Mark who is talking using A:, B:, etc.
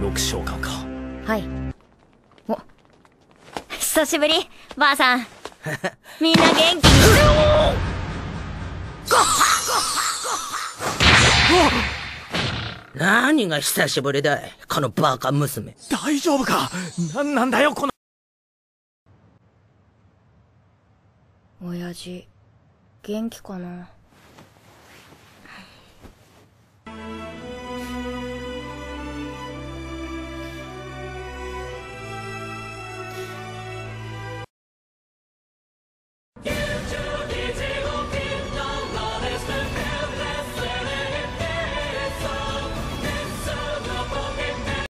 A: 六召喚か。
B: はい。お。久しぶりばあさん。みんな元気に。
C: 何が久しぶりだいこのバカ娘。
A: 大丈夫か？何なんだよこの。
B: 親父元気かな？